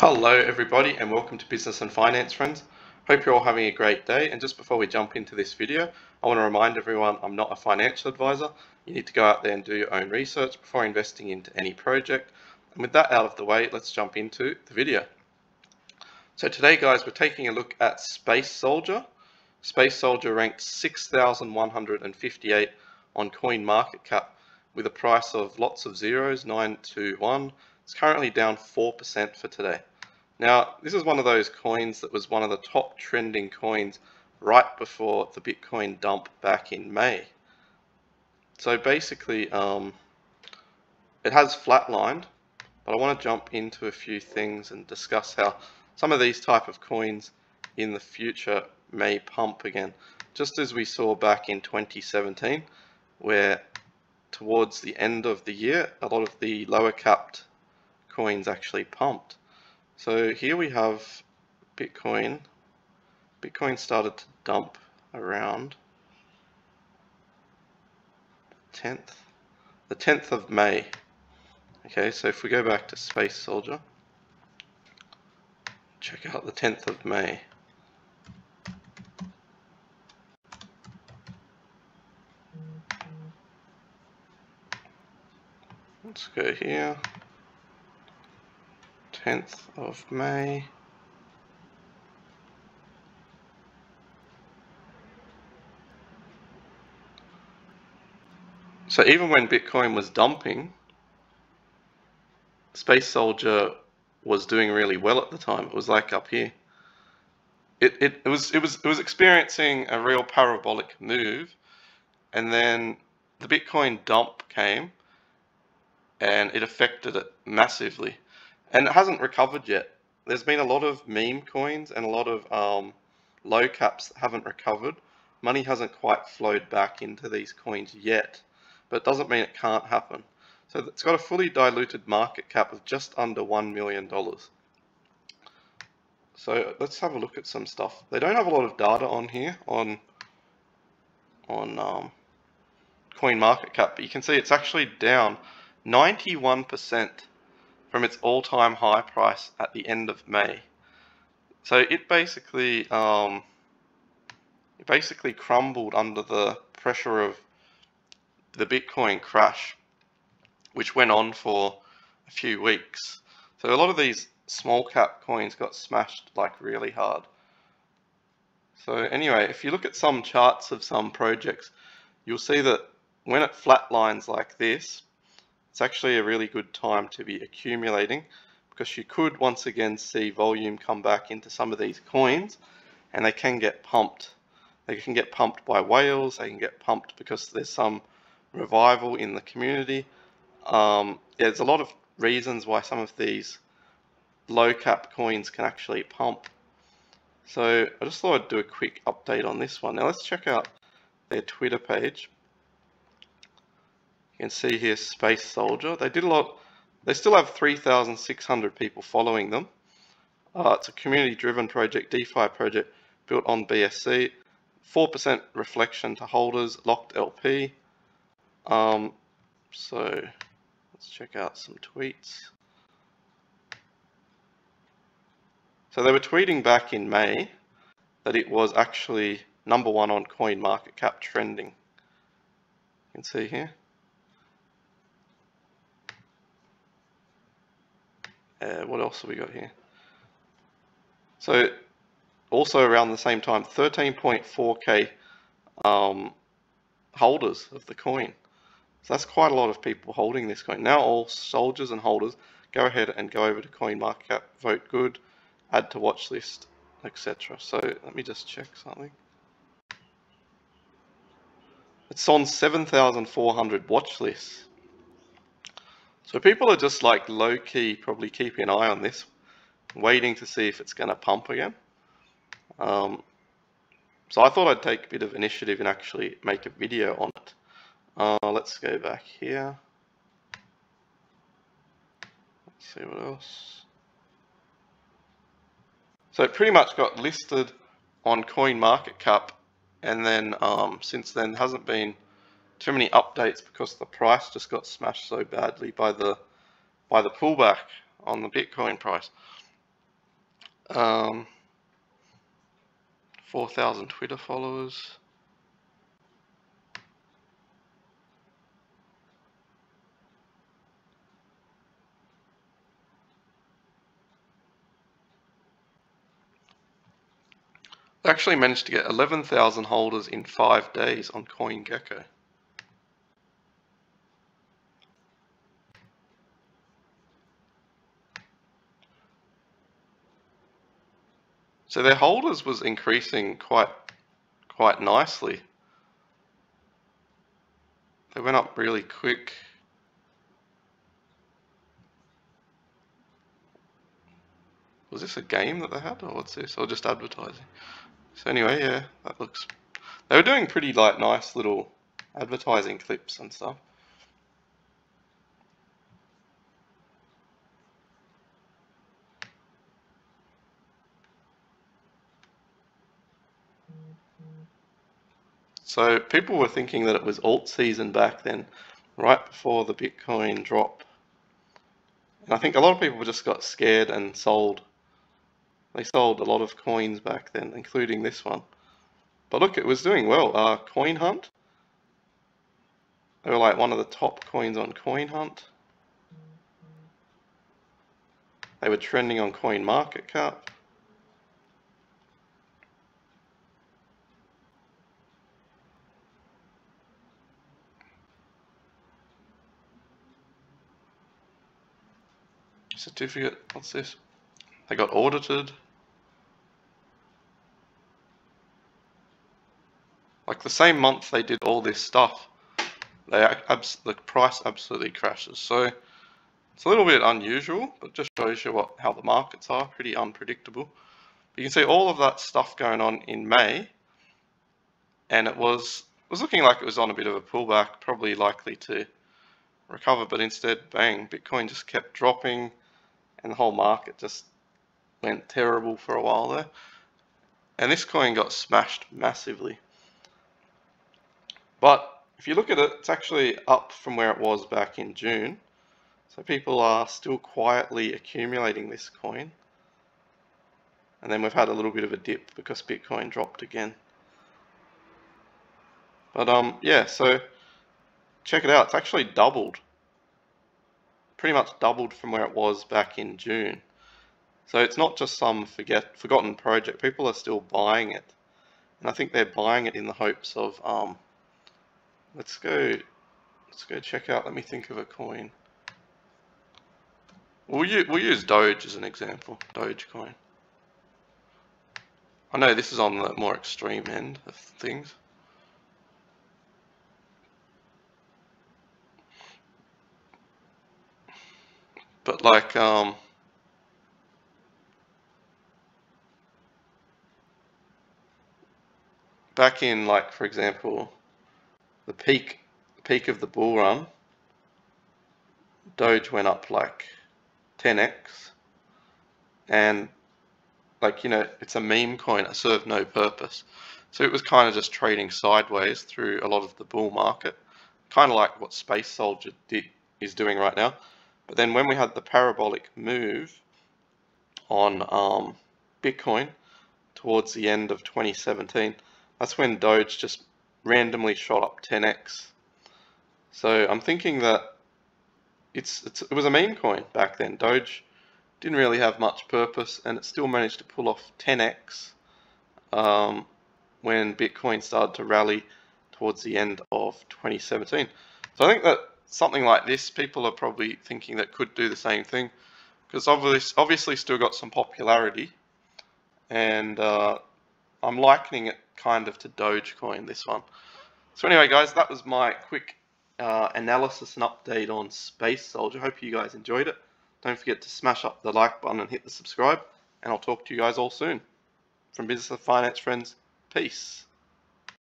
Hello everybody and welcome to Business and Finance Friends. Hope you're all having a great day and just before we jump into this video I want to remind everyone I'm not a financial advisor. You need to go out there and do your own research before investing into any project. And with that out of the way let's jump into the video. So today guys we're taking a look at Space Soldier. Space Soldier ranked 6,158 on CoinMarketCap with a price of lots of zeros, 921 it's currently down 4% for today. Now, this is one of those coins that was one of the top trending coins right before the Bitcoin dump back in May. So basically, um, it has flatlined, but I want to jump into a few things and discuss how some of these type of coins in the future may pump again. Just as we saw back in 2017, where towards the end of the year, a lot of the lower capped coins actually pumped. So here we have Bitcoin. Bitcoin started to dump around 10th, the 10th of May. Okay, so if we go back to Space Soldier, check out the 10th of May. Let's go here. 10th of May. So even when Bitcoin was dumping, Space Soldier was doing really well at the time. It was like up here. It, it, it was it was it was experiencing a real parabolic move, and then the Bitcoin dump came, and it affected it massively and it hasn't recovered yet. There's been a lot of meme coins and a lot of um, low caps that haven't recovered. Money hasn't quite flowed back into these coins yet, but it doesn't mean it can't happen. So it's got a fully diluted market cap of just under $1 million. So let's have a look at some stuff. They don't have a lot of data on here on on um, coin market cap, but you can see it's actually down 91% from its all-time high price at the end of May. So it basically um, it basically crumbled under the pressure of the Bitcoin crash, which went on for a few weeks. So a lot of these small cap coins got smashed like really hard. So anyway, if you look at some charts of some projects, you'll see that when it flatlines like this, it's actually a really good time to be accumulating because you could once again see volume come back into some of these coins and they can get pumped. They can get pumped by whales, they can get pumped because there's some revival in the community. Um, yeah, there's a lot of reasons why some of these low cap coins can actually pump. So I just thought I'd do a quick update on this one. Now let's check out their Twitter page. You can see here Space Soldier. They did a lot. They still have 3,600 people following them. Uh, it's a community-driven project, DeFi project built on BSC. 4% reflection to holders, locked LP. Um, so let's check out some tweets. So they were tweeting back in May that it was actually number one on CoinMarketCap trending. You can see here. Uh, what else have we got here? So also around the same time, 13.4k um, holders of the coin. So that's quite a lot of people holding this coin. Now all soldiers and holders go ahead and go over to CoinMarketCap, vote good, add to watch list, etc. So let me just check something. It's on 7,400 watch lists. So people are just like low key, probably keeping an eye on this, waiting to see if it's going to pump again. Um, so I thought I'd take a bit of initiative and actually make a video on it. Uh, let's go back here. Let's see what else. So it pretty much got listed on CoinMarketCap and then um, since then hasn't been too many updates because the price just got smashed so badly by the by the pullback on the Bitcoin price. Um, 4,000 Twitter followers. They actually managed to get 11,000 holders in five days on CoinGecko. So their holders was increasing quite quite nicely. They went up really quick. Was this a game that they had or what's this? Or just advertising? So anyway, yeah, that looks... They were doing pretty like nice little advertising clips and stuff. So people were thinking that it was alt season back then, right before the Bitcoin drop. And I think a lot of people just got scared and sold. They sold a lot of coins back then, including this one. But look, it was doing well. Uh, Coin Hunt. They were like one of the top coins on Coin Hunt. They were trending on Coin Market Cap. Certificate, what's this? They got audited. Like the same month they did all this stuff, they the price absolutely crashes. So it's a little bit unusual, but just shows you what how the markets are, pretty unpredictable. You can see all of that stuff going on in May, and it was was looking like it was on a bit of a pullback, probably likely to recover, but instead, bang, Bitcoin just kept dropping and the whole market just went terrible for a while there. And this coin got smashed massively. But if you look at it, it's actually up from where it was back in June. So people are still quietly accumulating this coin. And then we've had a little bit of a dip because Bitcoin dropped again. But um, yeah, so check it out. It's actually doubled pretty much doubled from where it was back in June. So it's not just some forget forgotten project. People are still buying it, and I think they're buying it in the hopes of um. Let's go. Let's go check out. Let me think of a coin. We'll use, we'll use Doge as an example. Dogecoin. I know this is on the more extreme end of things. But like, um, back in like, for example, the peak, peak of the bull run, Doge went up like 10x and like, you know, it's a meme coin. It served no purpose. So it was kind of just trading sideways through a lot of the bull market, kind of like what Space Soldier did, is doing right now. But then when we had the parabolic move on um, Bitcoin towards the end of 2017, that's when Doge just randomly shot up 10x. So I'm thinking that it's, it's it was a meme coin back then. Doge didn't really have much purpose and it still managed to pull off 10x um, when Bitcoin started to rally towards the end of 2017. So I think that something like this, people are probably thinking that could do the same thing because obviously, obviously still got some popularity and uh, I'm likening it kind of to Dogecoin, this one. So anyway, guys, that was my quick uh, analysis and update on Space Soldier. Hope you guys enjoyed it. Don't forget to smash up the like button and hit the subscribe, and I'll talk to you guys all soon. From Business and Finance Friends, peace.